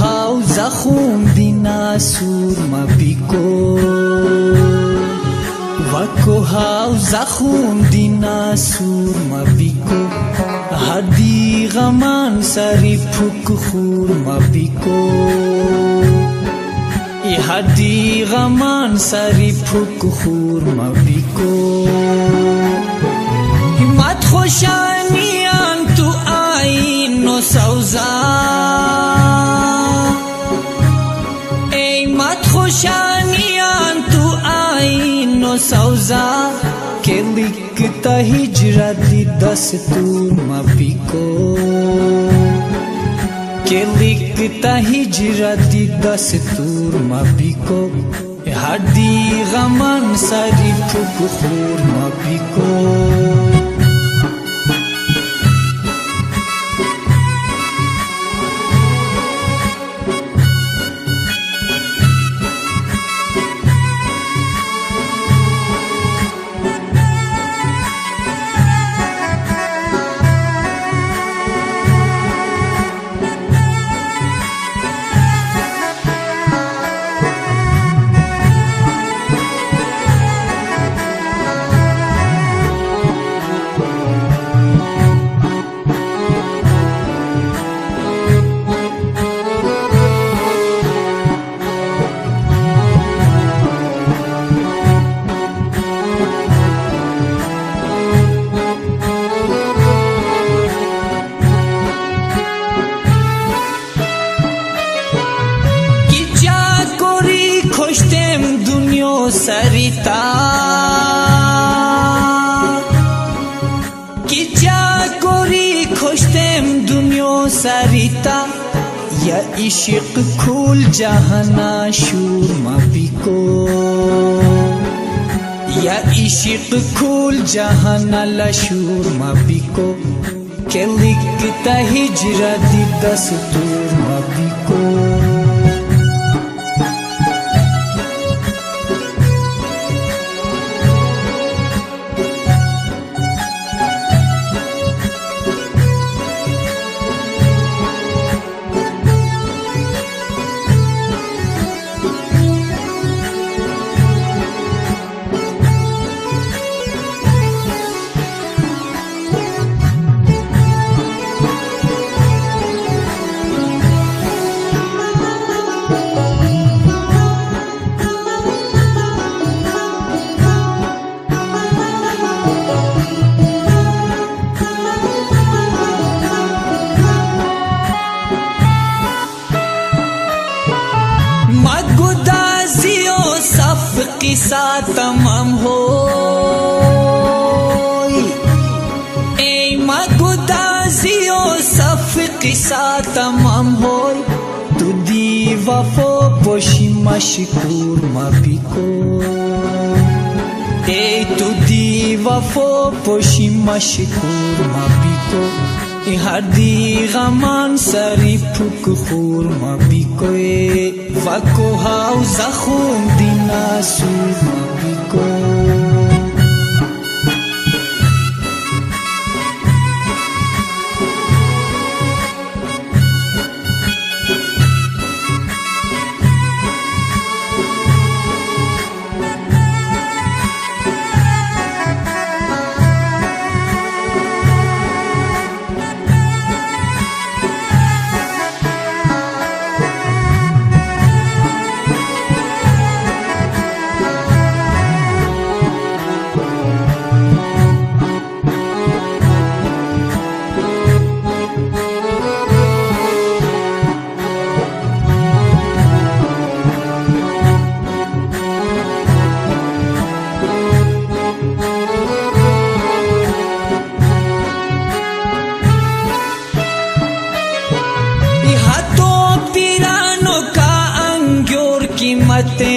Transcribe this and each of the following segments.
ҳав захумди насур мапико вако ҳав захумди насур мапико ҳадиға ман сари пук хур мапико ҳадиға ман сари пук хур мапико ҳиммат хушад खुशानियां तू I know सौजा के लिखता हिजरा दी दस तू माफी को के लिखता हिजरा दी दस तूर माफी को हड्डी गमन सारी फुक खूर माफी को जा कोरी खुशतेम दुनियो सरिता। या इशिक खूल जहाना शूर मबिको या इशिक खूल जहाना लशूर मबिको के लिखता हिजरत दस्तूर मबिको किस्सा तमाम हो मगुदाजियो सफ किस्सा तमाम हो तू दी वफो पोशी मशकूर मबिको ए तू दी वफो पोशी मशकूर Ihadi gaman saripuk khurma bikoe Vako hau zahum dinasul bikoe जखूम दिना सूर मबिको कीमतें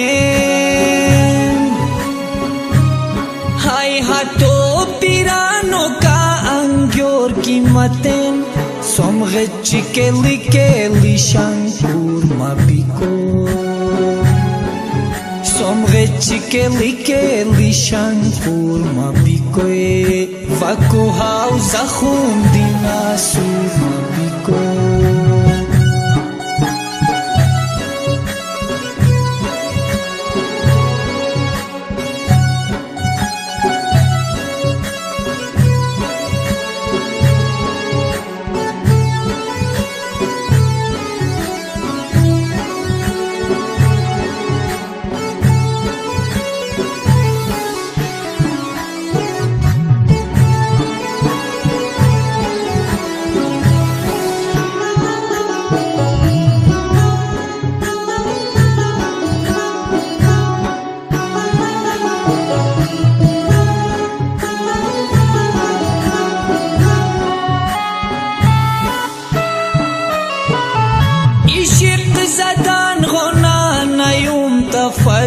हाय हाथों पिरानो का अंग्योर कीमतें somghe chikeli keli shankur mabiko somghe chikeli keli shankur mabiko e vako hau zakhum dinasur